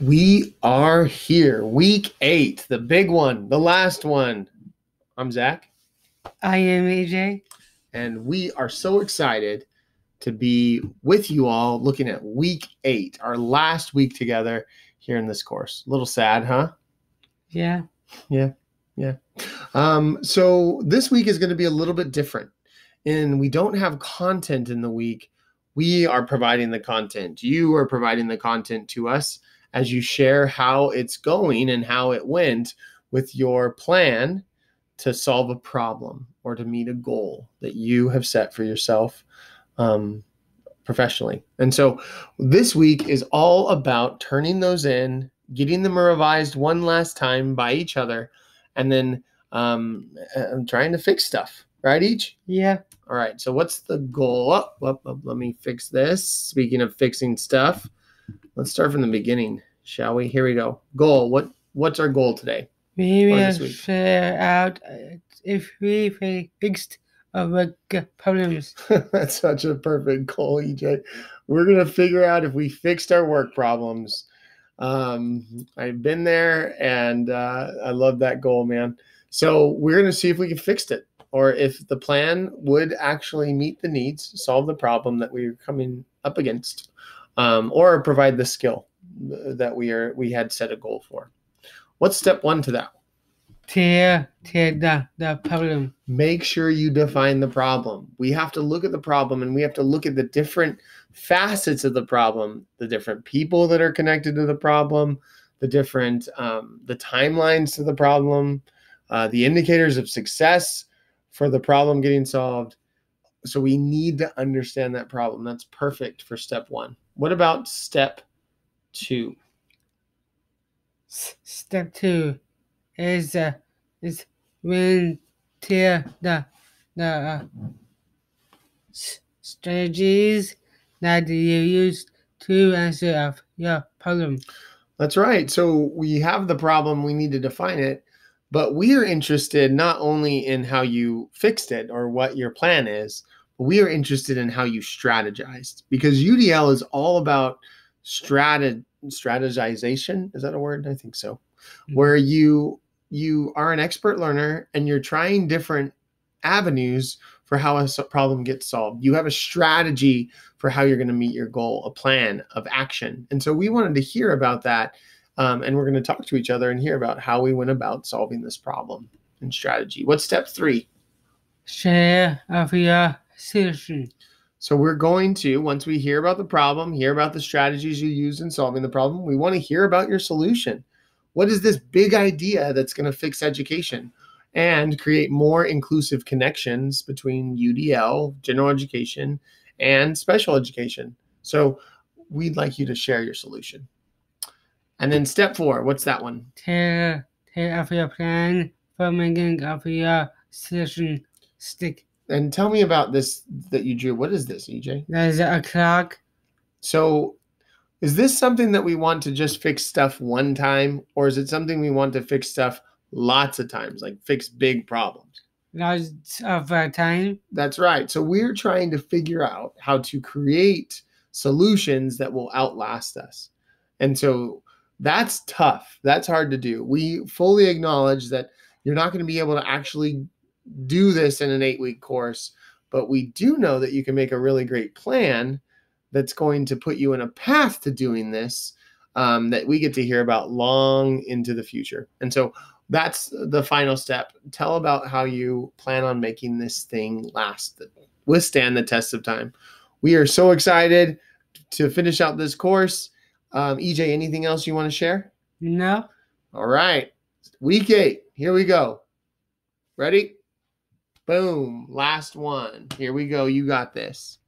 We are here. Week eight, the big one, the last one. I'm Zach, I am AJ. and we are so excited to be with you all looking at week eight, our last week together here in this course. A little sad, huh? Yeah. Yeah. Yeah. Um, so this week is going to be a little bit different. And we don't have content in the week. We are providing the content. You are providing the content to us as you share how it's going and how it went with your plan to solve a problem or to meet a goal that you have set for yourself um, professionally. And so this week is all about turning those in, getting them revised one last time by each other, and then um, I'm trying to fix stuff, right? Each. Yeah. All right. So what's the goal? Up, up, up. Let me fix this. Speaking of fixing stuff, let's start from the beginning, shall we? Here we go. Goal. What What's our goal today? We will figure out uh, if we fi- fixed our problems. That's such a perfect goal, EJ. We're gonna figure out if we fixed our work problems. Um, I've been there, and uh, I love that goal, man. So we're gonna see if we can fix it, or if the plan would actually meet the needs, solve the problem that we're coming up against, um, or provide the skill that we are we had set a goal for. What's step one to that? Tear, tear the, the problem. make sure you define the problem. We have to look at the problem and we have to look at the different facets of the problem, the different people that are connected to the problem, the different um, the timelines to the problem, uh, the indicators of success for the problem getting solved. So we need to understand that problem. That's perfect for step one. What about step two? S- Step two is uh, is when tear the the uh, s- strategies that you use to answer of your problem. That's right. So we have the problem, we need to define it, but we are interested not only in how you fixed it or what your plan is, but we are interested in how you strategized because UDL is all about strat strategization. Is that a word? I think so. Mhm. Where you you are an expert learner and you're trying different avenues for how a problem gets solved. You have a strategy for how you're going to meet your goal, a plan of action. And so we wanted to hear about that. Um, and we're going to talk to each other and hear about how we went about solving this problem and strategy. What's step three? Share of your solution. So we're going to, once we hear about the problem, hear about the strategies you use in solving the problem, we want to hear about your solution. What is this big idea that's going to fix education and create more inclusive connections between UDL, general education, and special education? So we'd like you to share your solution. And then step four, what's that one? Tear, tear of your plan for making of your solution stick. And tell me about this that you drew. What is this, EJ? There's a clock. So, is this something that we want to just fix stuff one time, or is it something we want to fix stuff lots of times, like fix big problems? Lots of uh, time. That's right. So, we're trying to figure out how to create solutions that will outlast us. And so, that's tough. That's hard to do. We fully acknowledge that you're not going to be able to actually do this in an eight week course, but we do know that you can make a really great plan that's going to put you in a path to doing this um, that we get to hear about long into the future. And so that's the final step. Tell about how you plan on making this thing last, withstand the test of time. We are so excited to finish out this course. Um, EJ, anything else you want to share? No. All right. Week eight. Here we go. Ready? Boom. Last one. Here we go. You got this.